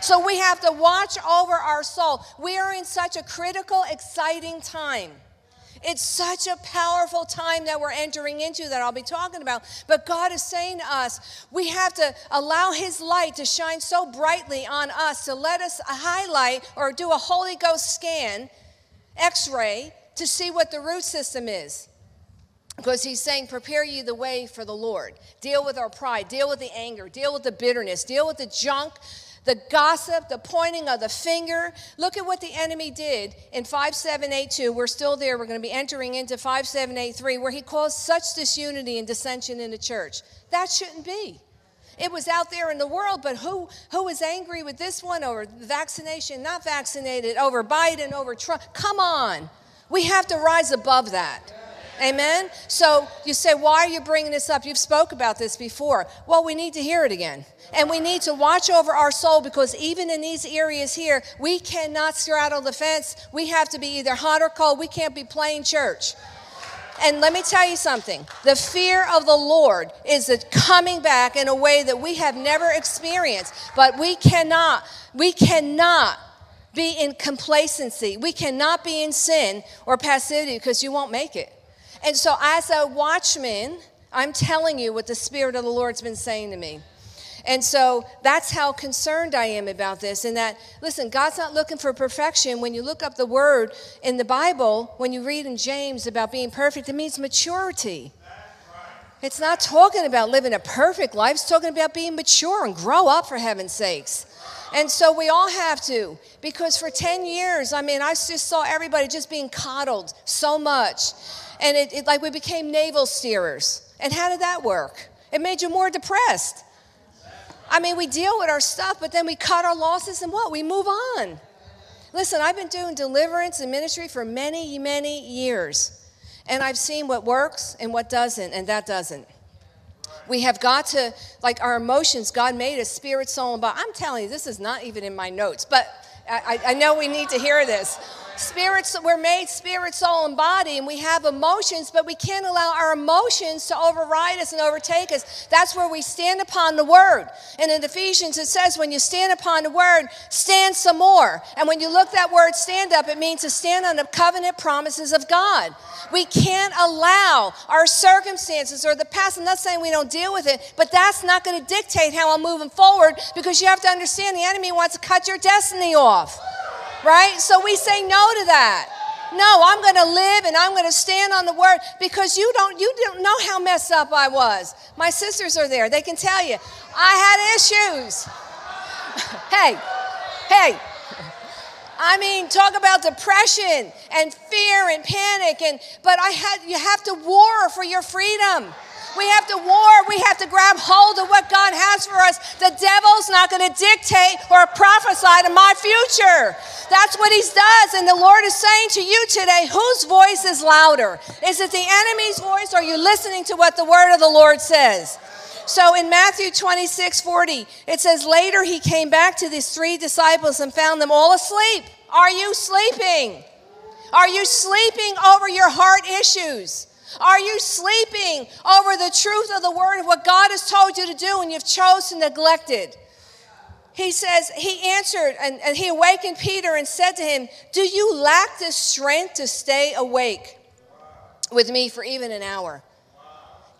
So we have to watch over our soul. We are in such a critical, exciting time. It's such a powerful time that we're entering into that I'll be talking about. But God is saying to us, we have to allow His light to shine so brightly on us to let us highlight or do a Holy Ghost scan, x ray, to see what the root system is. Because he's saying, prepare you the way for the Lord. Deal with our pride, deal with the anger, deal with the bitterness, deal with the junk the gossip, the pointing of the finger. Look at what the enemy did in 5782. We're still there. We're going to be entering into 5783, where he caused such disunity and dissension in the church. That shouldn't be. It was out there in the world, but who, who was angry with this one over vaccination, not vaccinated, over Biden, over Trump? Come on. We have to rise above that. Amen? So you say, why are you bringing this up? You've spoke about this before. Well, we need to hear it again. And we need to watch over our soul because even in these areas here, we cannot straddle the fence. We have to be either hot or cold. We can't be playing church. And let me tell you something the fear of the Lord is coming back in a way that we have never experienced. But we cannot, we cannot be in complacency. We cannot be in sin or passivity because you won't make it. And so, as a watchman, I'm telling you what the Spirit of the Lord's been saying to me. And so that's how concerned I am about this. And that, listen, God's not looking for perfection. When you look up the word in the Bible, when you read in James about being perfect, it means maturity. It's not talking about living a perfect life, it's talking about being mature and grow up for heaven's sakes. And so we all have to, because for 10 years, I mean, I just saw everybody just being coddled so much and it, it, like we became navel steerers. And how did that work? It made you more depressed. I mean, we deal with our stuff, but then we cut our losses and what? We move on. Listen, I've been doing deliverance and ministry for many, many years. And I've seen what works and what doesn't, and that doesn't. We have got to, like our emotions, God made us spirit, soul, and body. I'm telling you, this is not even in my notes, but I, I know we need to hear this. Spirits, we're made spirit, soul, and body, and we have emotions, but we can't allow our emotions to override us and overtake us. That's where we stand upon the word. And in Ephesians, it says, when you stand upon the word, stand some more. And when you look that word stand up, it means to stand on the covenant promises of God. We can't allow our circumstances or the past. I'm not saying we don't deal with it, but that's not going to dictate how I'm moving forward because you have to understand the enemy wants to cut your destiny off right? So we say no to that. No, I'm going to live and I'm going to stand on the word because you don't you don't know how messed up I was. My sisters are there. They can tell you. I had issues. hey. Hey. I mean, talk about depression and fear and panic and but I had you have to war for your freedom. We have to war. We have to grab hold of what God has for us. The devil's not going to dictate or prophesy to my future. That's what he does. And the Lord is saying to you today whose voice is louder? Is it the enemy's voice or are you listening to what the word of the Lord says? So in Matthew 26 40, it says, Later he came back to these three disciples and found them all asleep. Are you sleeping? Are you sleeping over your heart issues? Are you sleeping over the truth of the word of what God has told you to do and you've chosen to neglect it? He says, He answered and, and he awakened Peter and said to him, Do you lack the strength to stay awake with me for even an hour?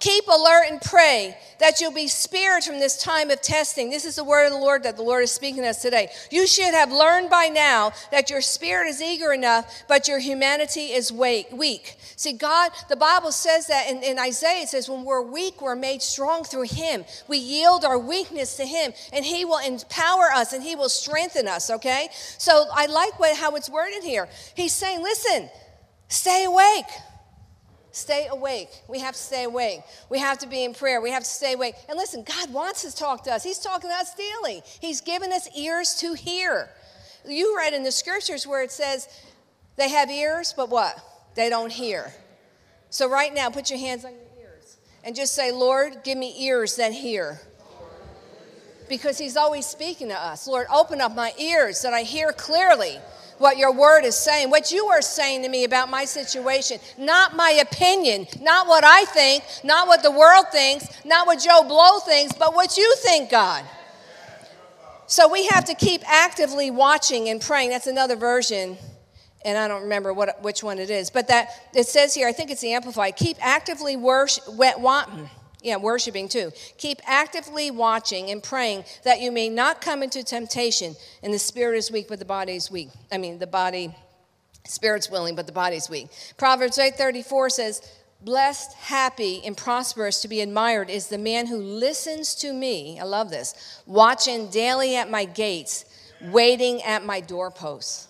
Keep alert and pray that you'll be spared from this time of testing. This is the word of the Lord that the Lord is speaking to us today. You should have learned by now that your spirit is eager enough, but your humanity is weak. See, God, the Bible says that in, in Isaiah, it says, when we're weak, we're made strong through Him. We yield our weakness to Him, and He will empower us and He will strengthen us, okay? So I like what, how it's worded here. He's saying, listen, stay awake. Stay awake. We have to stay awake. We have to be in prayer. We have to stay awake. And listen, God wants to talk to us. He's talking to us daily. He's given us ears to hear. You read in the scriptures where it says they have ears, but what? They don't hear. So right now, put your hands on your ears and just say, Lord, give me ears that hear. Because He's always speaking to us. Lord, open up my ears that I hear clearly what your word is saying, what you are saying to me about my situation. Not my opinion, not what I think, not what the world thinks, not what Joe Blow thinks, but what you think, God. So we have to keep actively watching and praying. That's another version, and I don't remember what, which one it is. But that it says here, I think it's the Amplified. Keep actively worship, hmm. Yeah, worshiping too. Keep actively watching and praying that you may not come into temptation. And the spirit is weak, but the body is weak. I mean, the body, spirit's willing, but the body's weak. Proverbs 8:34 says, Blessed, happy, and prosperous to be admired is the man who listens to me. I love this. Watching daily at my gates, waiting at my doorposts.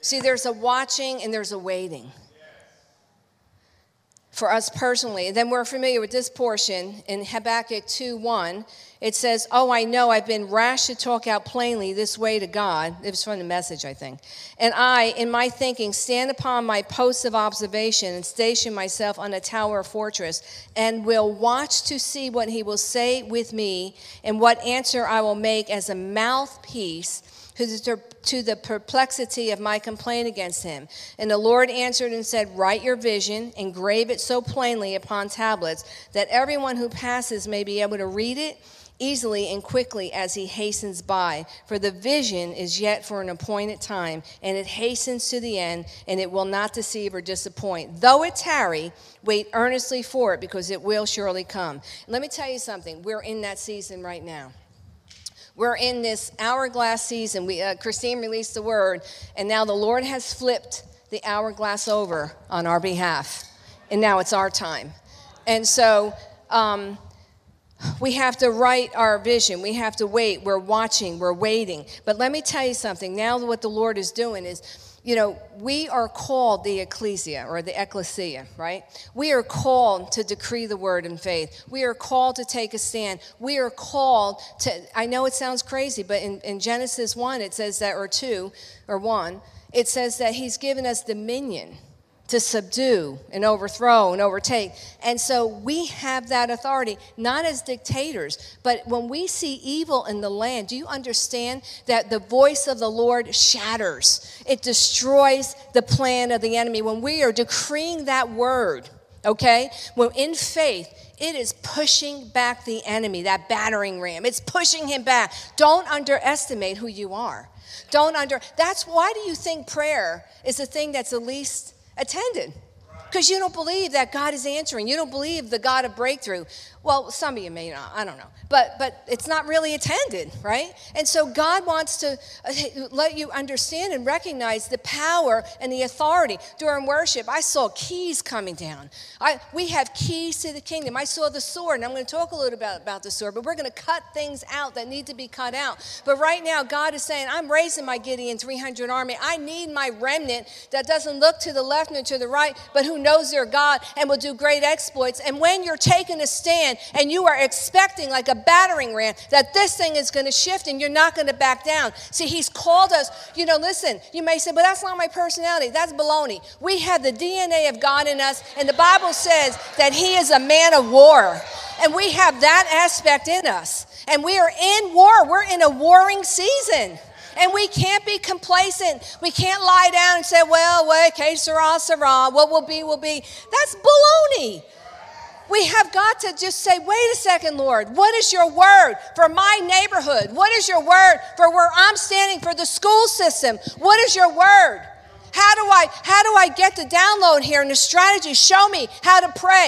See, there's a watching and there's a waiting for us personally. Then we're familiar with this portion in Habakkuk 2 1. It says, Oh, I know I've been rash to talk out plainly this way to God. It was from the message, I think. And I, in my thinking, stand upon my post of observation and station myself on a tower or fortress, and will watch to see what he will say with me and what answer I will make as a mouthpiece to the perplexity of my complaint against him. And the Lord answered and said, Write your vision, engrave it so plainly upon tablets that everyone who passes may be able to read it easily and quickly as he hastens by. For the vision is yet for an appointed time, and it hastens to the end, and it will not deceive or disappoint. Though it tarry, wait earnestly for it, because it will surely come. Let me tell you something. We're in that season right now. We're in this hourglass season. We, uh, Christine released the word, and now the Lord has flipped the hourglass over on our behalf. And now it's our time. And so um, we have to write our vision. We have to wait. We're watching. We're waiting. But let me tell you something. Now, what the Lord is doing is you know, we are called the ecclesia or the ecclesia, right? We are called to decree the word in faith. We are called to take a stand. We are called to, I know it sounds crazy, but in, in Genesis 1, it says that, or 2, or 1, it says that he's given us dominion to subdue and overthrow and overtake. And so we have that authority, not as dictators, but when we see evil in the land, do you understand that the voice of the Lord shatters? It destroys the plan of the enemy. When we are decreeing that word, okay, when in faith, it is pushing back the enemy, that battering ram. It's pushing him back. Don't underestimate who you are. Don't under, that's why do you think prayer is the thing that's the least attended because you don't believe that God is answering. You don't believe the God of breakthrough. Well, some of you may not, I don't know. But, but it's not really attended, right? And so God wants to uh, let you understand and recognize the power and the authority. During worship, I saw keys coming down. I, we have keys to the kingdom. I saw the sword, and I'm going to talk a little about, about the sword, but we're going to cut things out that need to be cut out. But right now, God is saying, I'm raising my Gideon 300 army. I need my remnant that doesn't look to the left nor to the right, but who knows their God and will do great exploits. And when you're taking a stand, and you are expecting, like a battering ram, that this thing is going to shift and you're not going to back down. See, He's called us. You know, listen, you may say, but that's not my personality. That's baloney. We have the DNA of God in us, and the Bible says that He is a man of war. And we have that aspect in us. And we are in war. We're in a warring season. And we can't be complacent. We can't lie down and say, well, okay, sirrah, sirrah, what will be, will be. That's baloney we have got to just say, wait a second, Lord, what is your word for my neighborhood? What is your word for where I'm standing for the school system? What is your word? How do I how do I get the download here and the strategy? Show me how to pray.